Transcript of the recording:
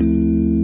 Música